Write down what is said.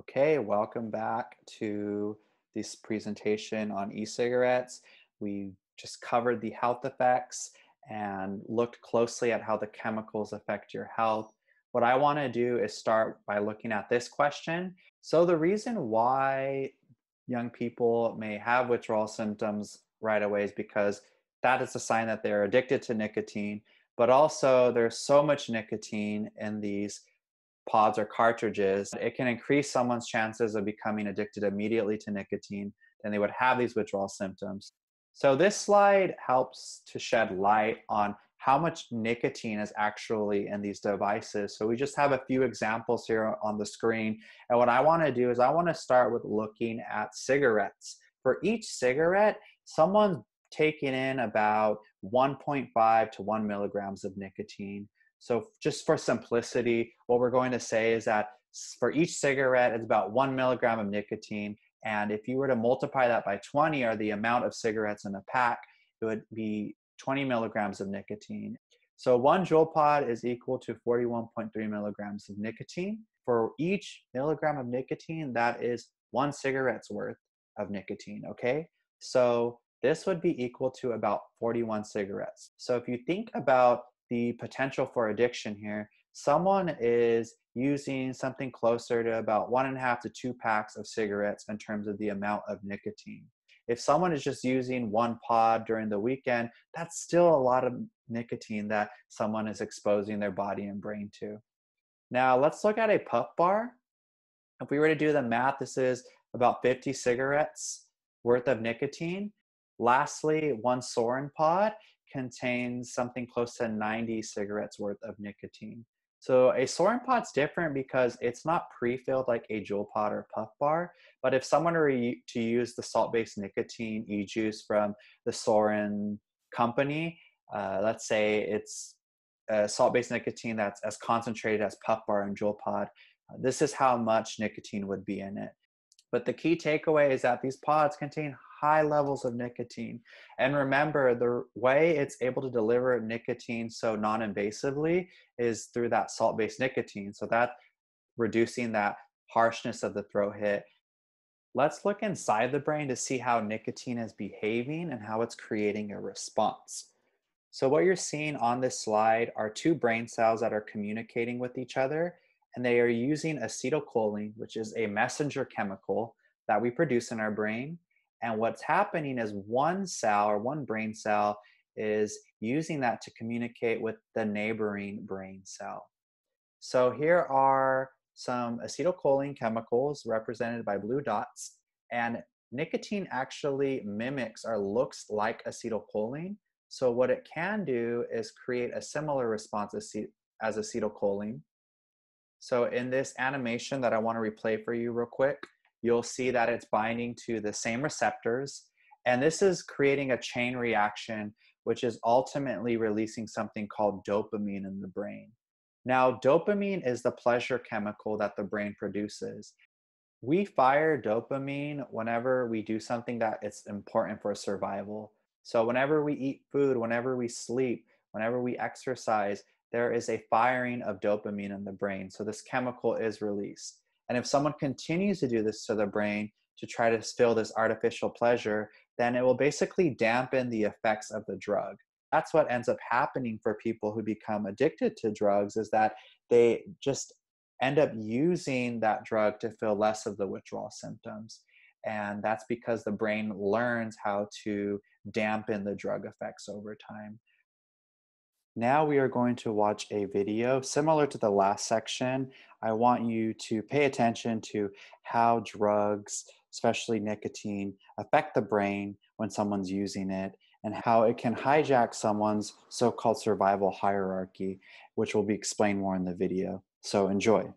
Okay, welcome back to this presentation on e-cigarettes. We just covered the health effects and looked closely at how the chemicals affect your health. What I want to do is start by looking at this question. So the reason why young people may have withdrawal symptoms right away is because that is a sign that they're addicted to nicotine, but also there's so much nicotine in these pods or cartridges, it can increase someone's chances of becoming addicted immediately to nicotine, then they would have these withdrawal symptoms. So this slide helps to shed light on how much nicotine is actually in these devices. So we just have a few examples here on the screen. And what I want to do is I want to start with looking at cigarettes. For each cigarette, someone's taking in about 1.5 to 1 milligrams of nicotine. So just for simplicity, what we're going to say is that for each cigarette, it's about one milligram of nicotine. And if you were to multiply that by 20 or the amount of cigarettes in a pack, it would be 20 milligrams of nicotine. So one JUUL pod is equal to 41.3 milligrams of nicotine. For each milligram of nicotine, that is one cigarette's worth of nicotine, okay? So this would be equal to about 41 cigarettes. So if you think about the potential for addiction here, someone is using something closer to about one and a half to two packs of cigarettes in terms of the amount of nicotine. If someone is just using one pod during the weekend, that's still a lot of nicotine that someone is exposing their body and brain to. Now, let's look at a puff bar. If we were to do the math, this is about 50 cigarettes worth of nicotine. Lastly, one Suorin pod contains something close to 90 cigarettes worth of nicotine. So a Suorin pod's different because it's not pre-filled like a Juul pod or puff bar. But if someone were to use the salt-based nicotine e-juice from the Suorin company, uh, let's say it's a salt-based nicotine that's as concentrated as puff bar and Juul pod, uh, this is how much nicotine would be in it. But the key takeaway is that these pods contain high levels of nicotine. And remember, the way it's able to deliver nicotine so non invasively is through that salt based nicotine. So that reducing that harshness of the throat hit. Let's look inside the brain to see how nicotine is behaving and how it's creating a response. So, what you're seeing on this slide are two brain cells that are communicating with each other, and they are using acetylcholine, which is a messenger chemical that we produce in our brain and what's happening is one cell or one brain cell is using that to communicate with the neighboring brain cell. So here are some acetylcholine chemicals represented by blue dots. And nicotine actually mimics or looks like acetylcholine. So what it can do is create a similar response as acetylcholine. So in this animation that I want to replay for you real quick, you'll see that it's binding to the same receptors. And this is creating a chain reaction, which is ultimately releasing something called dopamine in the brain. Now, dopamine is the pleasure chemical that the brain produces. We fire dopamine whenever we do something that it's important for survival. So, whenever we eat food, whenever we sleep, whenever we exercise, there is a firing of dopamine in the brain. So, this chemical is released. And if someone continues to do this to the brain to try to feel this artificial pleasure, then it will basically dampen the effects of the drug. That's what ends up happening for people who become addicted to drugs is that they just end up using that drug to feel less of the withdrawal symptoms. And that's because the brain learns how to dampen the drug effects over time. Now we are going to watch a video similar to the last section. I want you to pay attention to how drugs, especially nicotine, affect the brain when someone's using it and how it can hijack someone's so-called survival hierarchy, which will be explained more in the video. So enjoy.